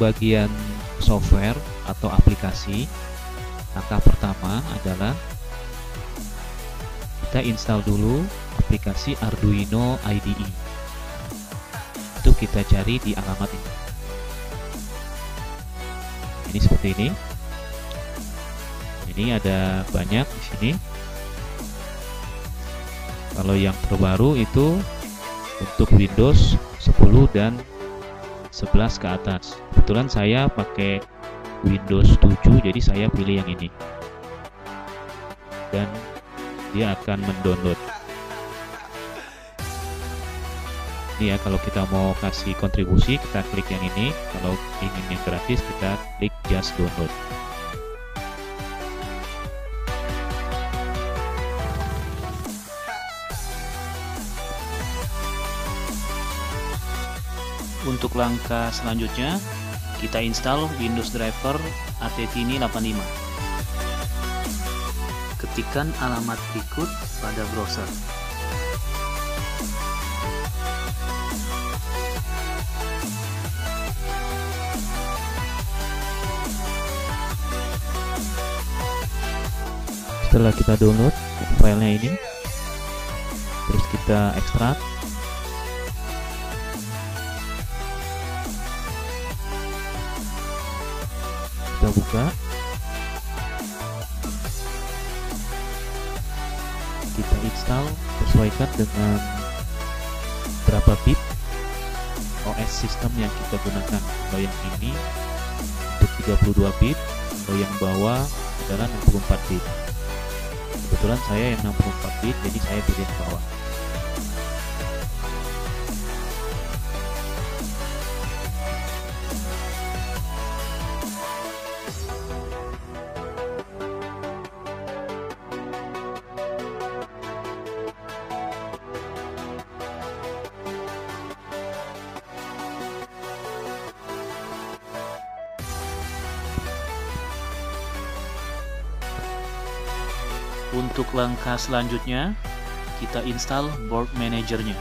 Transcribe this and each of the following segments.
bagian software atau aplikasi, langkah pertama adalah kita install dulu aplikasi Arduino IDE. Itu kita cari di alamat ini. Ini seperti ini. Ini ada banyak di sini. Kalau yang terbaru itu untuk Windows 10 dan 11 ke atas. Kebetulan saya pakai Windows 7 jadi saya pilih yang ini. Dan dia akan mendownload. Ini ya kalau kita mau kasih kontribusi kita klik yang ini. Kalau ingin yang gratis kita klik just download. Untuk langkah selanjutnya, kita install Windows Driver ATTini 85. Ketikkan alamat berikut pada browser. Setelah kita download filenya ini, terus kita ekstrak kita buka. Kita install sesuaikan dengan berapa bit OS sistem yang kita gunakan. Kalau yang ini untuk 32 bit kalau yang bawah adalah 64 bit. Kebetulan saya yang 64 bit jadi saya pilih bawah Untuk langkah selanjutnya, kita install board manajernya.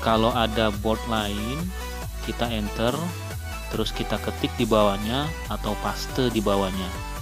Kalau ada board lain, kita enter terus kita ketik di bawahnya atau paste di bawahnya.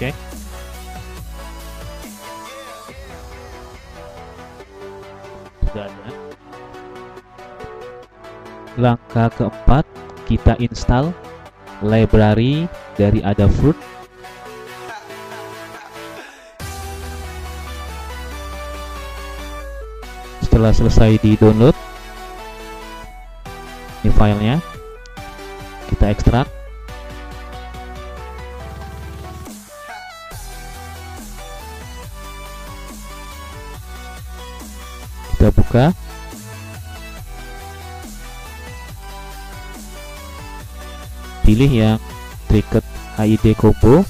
Cek sudah ada. Langkah keempat kita install library dari Adafruit setelah selesai di download ini filenya. Kita ekstrak buka. Pilih yang Tricket HID combo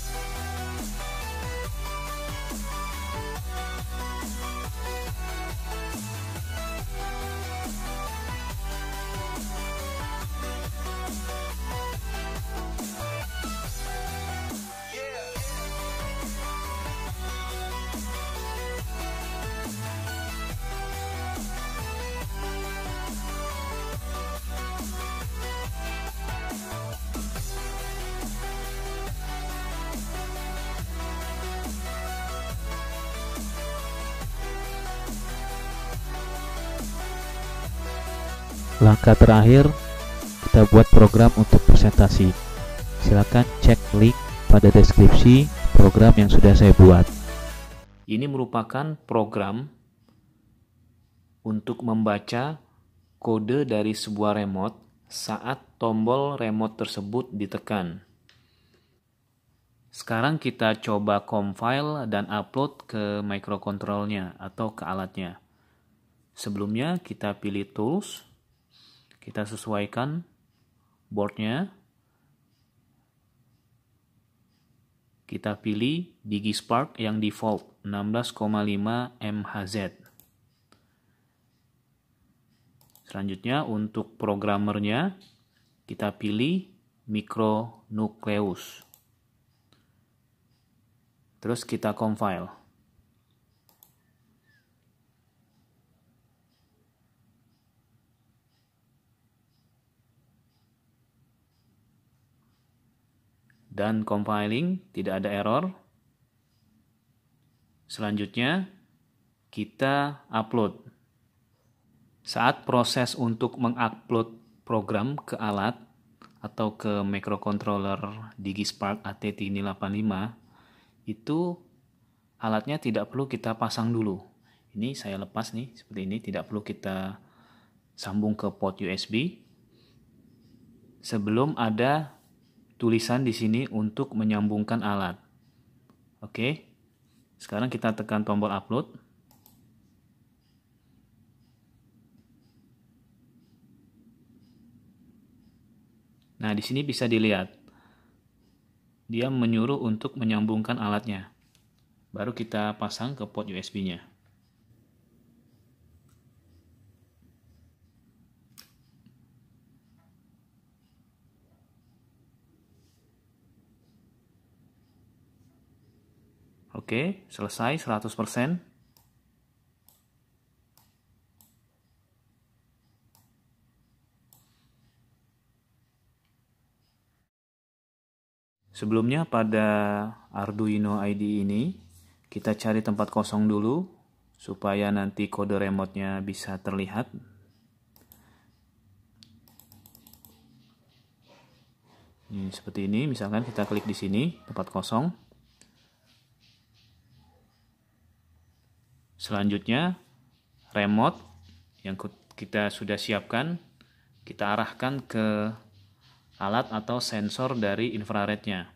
langkah terakhir kita buat program untuk presentasi. Silakan cek link pada deskripsi program yang sudah saya buat. Ini merupakan program untuk membaca kode dari sebuah remote saat tombol remote tersebut ditekan. Sekarang kita coba compile dan upload ke microcontrolnya atau ke alatnya. Sebelumnya kita pilih tools, kita sesuaikan boardnya, kita pilih DigiSpark yang default 16,5 MHz. Selanjutnya untuk programmernya kita pilih Micronucleus. Terus kita compile. Dan compiling tidak ada error. Selanjutnya kita upload. Saat proses untuk mengupload program ke alat atau ke microcontroller DigiSpark AT385 itu alatnya tidak perlu kita pasang dulu. Ini saya lepas nih seperti ini tidak perlu kita sambung ke port USB sebelum ada tulisan di sini untuk menyambungkan alat. Oke. Sekarang kita tekan tombol upload. Nah, di sini bisa dilihat. Dia menyuruh untuk menyambungkan alatnya. Baru kita pasang ke port USB-nya. Oke, selesai 100%. Sebelumnya pada Arduino ID ini, kita cari tempat kosong dulu supaya nanti kode remote-nya bisa terlihat. Ini seperti ini, misalkan kita klik di sini, tempat kosong. Selanjutnya, remote yang kita sudah siapkan, kita arahkan ke alat atau sensor dari infrarednya.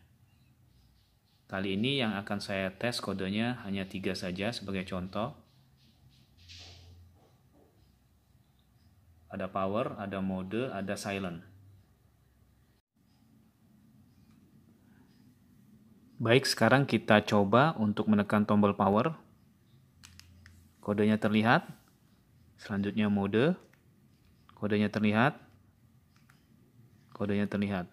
Kali ini yang akan saya tes kodenya hanya tiga saja sebagai contoh. Ada power, ada mode, ada silent. Baik, sekarang kita coba untuk menekan tombol power. Kodenya terlihat. Selanjutnya mode. Kodenya terlihat. Kodenya terlihat.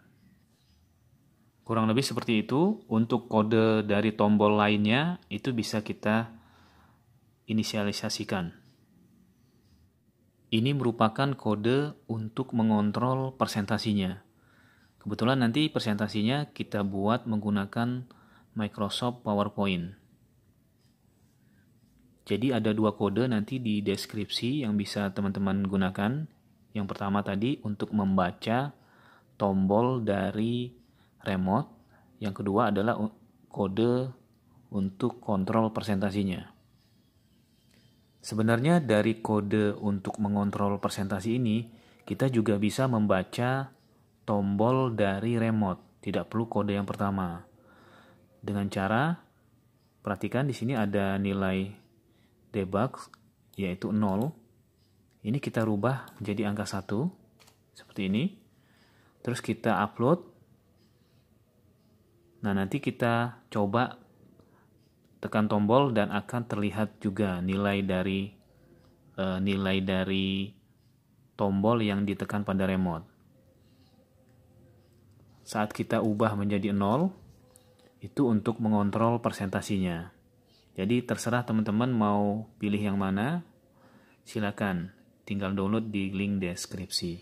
Kurang lebih seperti itu. Untuk kode dari tombol lainnya itu bisa kita inisialisasikan. Ini merupakan kode untuk mengontrol presentasinya. Kebetulan nanti presentasinya kita buat menggunakan Microsoft PowerPoint. Jadi ada dua kode nanti di deskripsi yang bisa teman-teman gunakan. Yang pertama tadi untuk membaca tombol dari remote. Yang kedua adalah kode untuk kontrol presentasinya. Sebenarnya dari kode untuk mengontrol presentasi ini, kita juga bisa membaca tombol dari remote. Tidak perlu kode yang pertama. Dengan cara perhatikan di sini ada nilai debug yaitu 0 ini kita rubah menjadi angka 1 seperti ini. Terus kita upload. Nah nanti kita coba tekan tombol dan akan terlihat juga nilai dari e, nilai dari tombol yang ditekan pada remote. Saat kita ubah menjadi 0 itu untuk mengontrol presentasinya jadi terserah teman-teman mau pilih yang mana, silakan tinggal download di link deskripsi.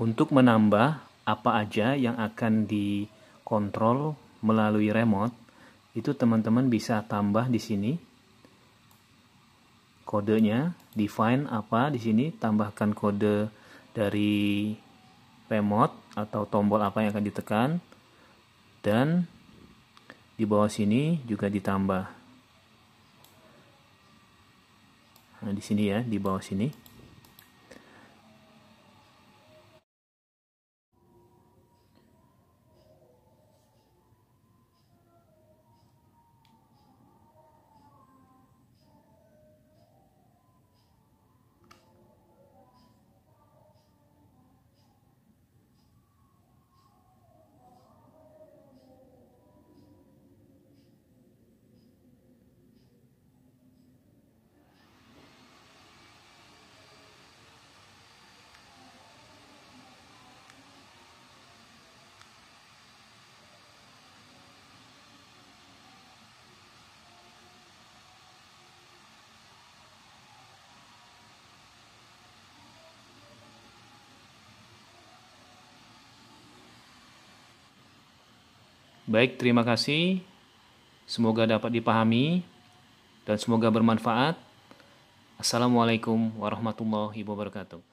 Untuk menambah apa aja yang akan dikontrol melalui remote, itu teman-teman bisa tambah di sini kodenya, define apa di sini, tambahkan kode dari remote atau tombol apa yang akan ditekan dan di bawah sini juga ditambah. Nah, di sini ya, di bawah sini. Baik, terima kasih. Semoga dapat dipahami dan semoga bermanfaat. Assalamualaikum warahmatullahi wabarakatuh.